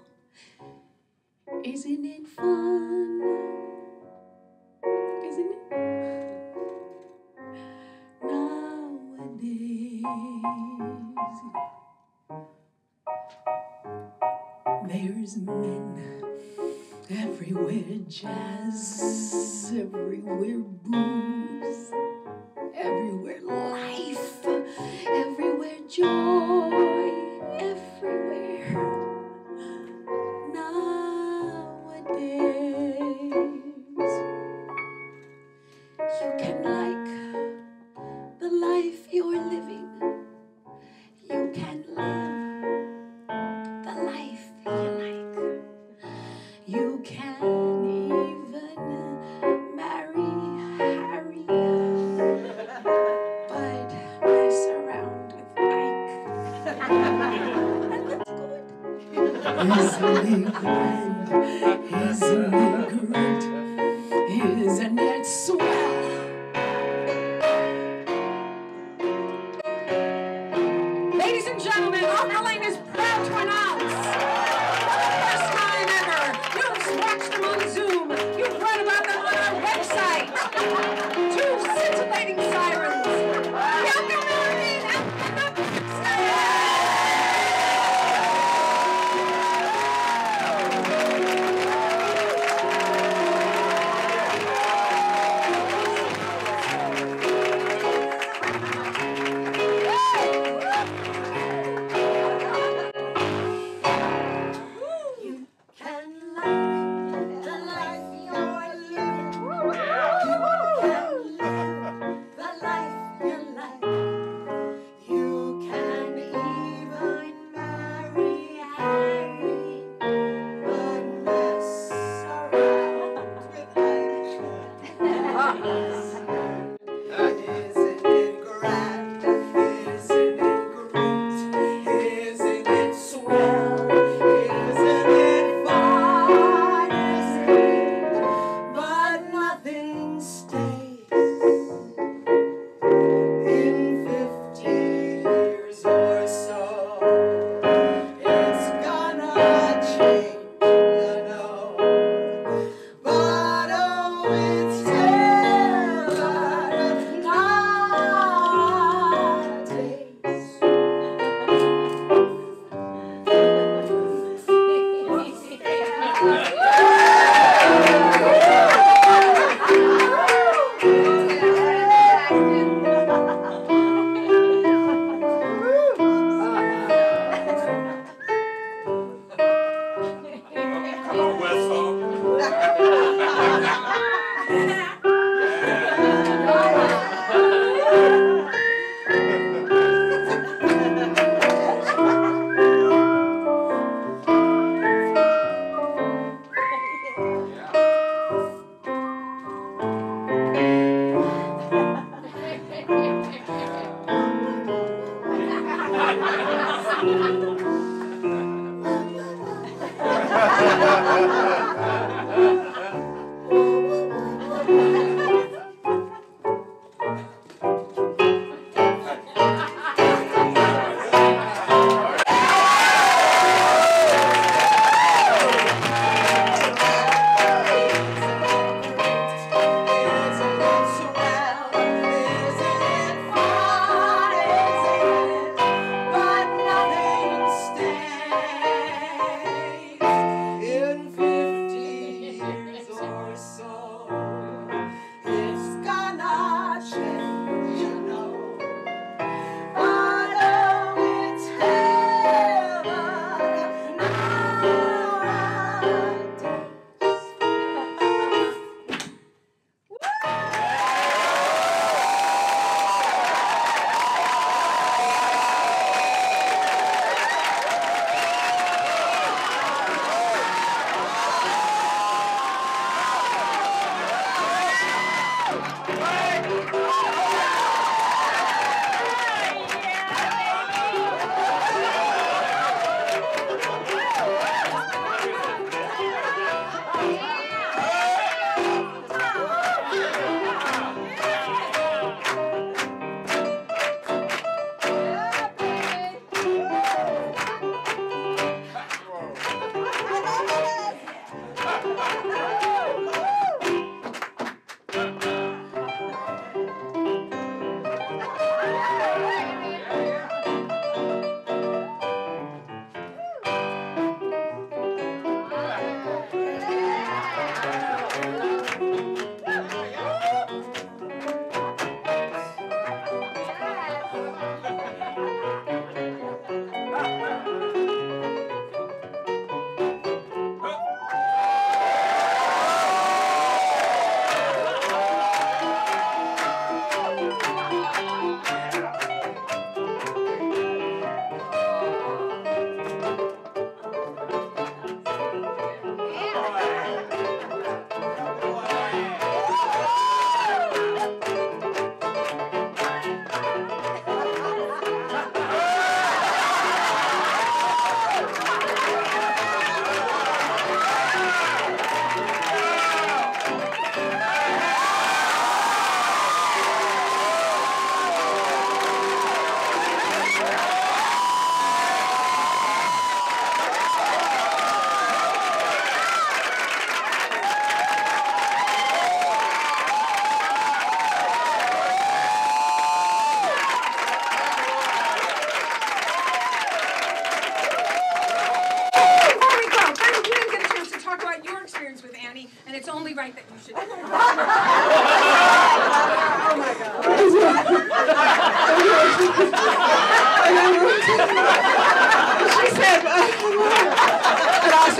Isn't it fun? Men. Everywhere, jazz everywhere, booze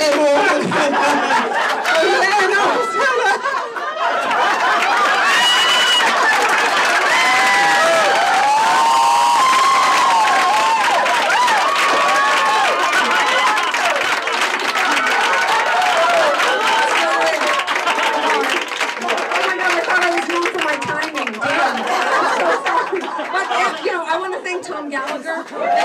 and I said, Tom Gallagher. Dennis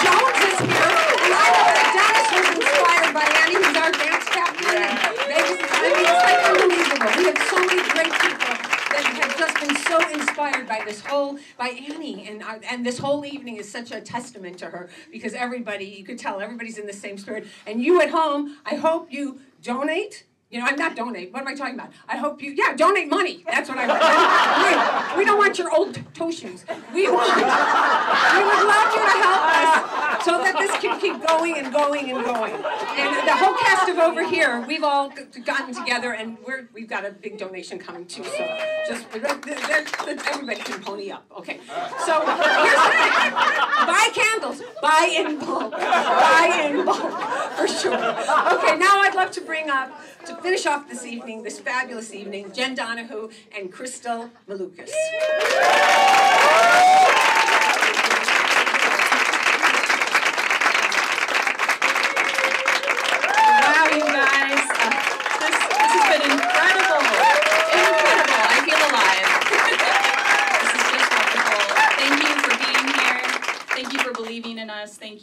Jones is here, and I know that Dennis was inspired by Annie, who's our dance captain. Vegas, I mean, it's like unbelievable. We have so many great people that have just been so inspired by this whole, by Annie, and uh, and this whole evening is such a testament to her because everybody, you could tell, everybody's in the same spirit. And you at home, I hope you donate you know, I'm not donate. What am I talking about? I hope you, yeah, donate money. That's what I want. we, don't want your old toe shoes. We want, we would love you to help us so that this can keep going and going and going. And the whole cast of over here, we've all gotten together and we're, we've got a big donation coming too. So just, everybody can pony up. Okay. So here's the. Buy candles. Buy in bulk. Buy in bulk, for sure. Okay, now I'd love to bring up, to finish off this evening, this fabulous evening, Jen Donahue and Crystal Malukas.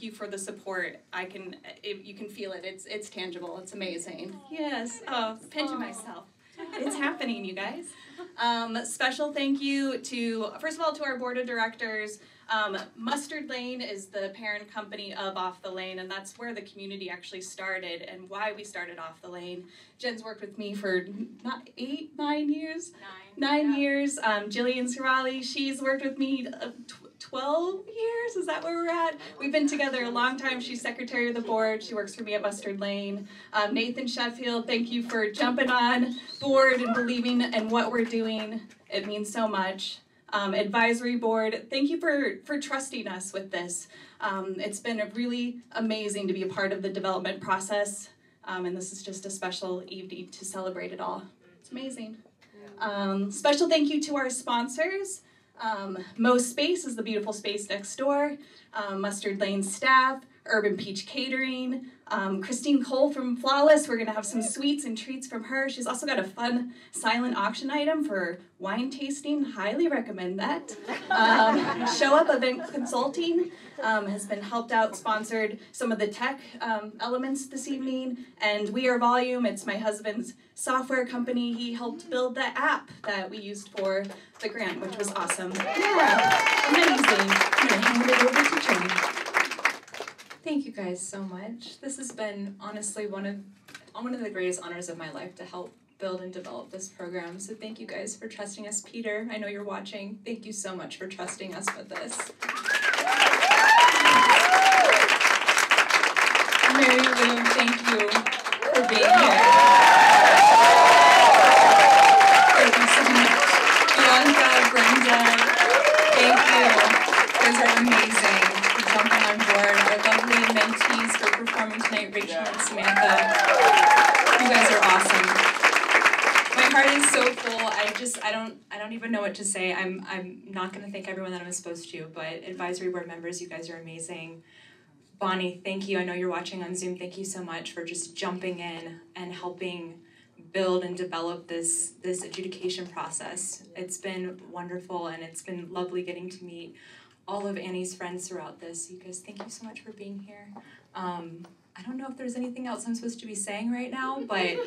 You for the support. I can, it, you can feel it. It's, it's tangible. It's amazing. Yes. Oh, pinching myself. It's happening, you guys. Um, special thank you to, first of all, to our board of directors. Um, Mustard Lane is the parent company of Off the Lane, and that's where the community actually started and why we started Off the Lane. Jen's worked with me for not eight, nine years? Nine. Nine yeah. years. Um, Jillian Sirali, she's worked with me uh, 12 years. Is that where we're at? We've been together a long time. She's secretary of the board. She works for me at Mustard Lane. Um, Nathan Sheffield, thank you for jumping on board and believing in what we're doing. It means so much. Um, advisory board, thank you for, for trusting us with this. Um, it's been really amazing to be a part of the development process, um, and this is just a special evening to celebrate it all. It's amazing. Um, special thank you to our sponsors. Um, Space is the beautiful space next door. Um, Mustard Lane staff, Urban Peach Catering, um, Christine Cole from Flawless. We're gonna have some sweets and treats from her. She's also got a fun silent auction item for wine tasting. Highly recommend that. Um, Show Up Event Consulting um, has been helped out, sponsored some of the tech um, elements this evening. And We Are Volume, it's my husband's software company. He helped build the app that we used for the grant, which was awesome. Yeah, amazing. I'm gonna hand it over to. Thank you guys so much. This has been honestly one of one of the greatest honors of my life to help build and develop this program. So thank you guys for trusting us. Peter, I know you're watching. Thank you so much for trusting us with this. Marilu, thank you for being here. Mentees for performing tonight, Rachel and Samantha. You guys are awesome. My heart is so full. I just I don't I don't even know what to say. I'm I'm not gonna thank everyone that I'm supposed to, but advisory board members, you guys are amazing. Bonnie, thank you. I know you're watching on Zoom. Thank you so much for just jumping in and helping build and develop this this adjudication process. It's been wonderful and it's been lovely getting to meet all of Annie's friends throughout this. You guys, thank you so much for being here. Um, I don't know if there's anything else I'm supposed to be saying right now, but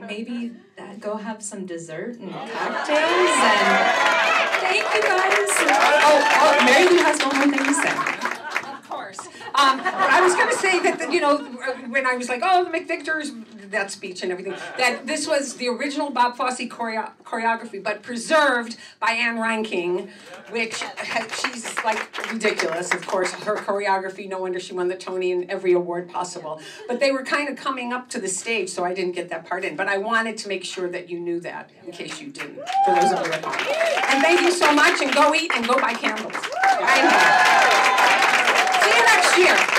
maybe that, go have some dessert and cocktails and thank you guys. Oh, oh Marilu has one more thing to say. Um, but I was going to say that, the, you know, when I was like, oh, the McVictor's, that speech and everything, that this was the original Bob Fosse choreo- choreography, but preserved by Ann Reinking, which she's like ridiculous, of course. Her choreography, no wonder she won the Tony and every award possible. But they were kind of coming up to the stage, so I didn't get that part in. But I wanted to make sure that you knew that, in case you didn't, for those of you at home. And thank you so much, and go eat and go buy candles. I know. See you next year.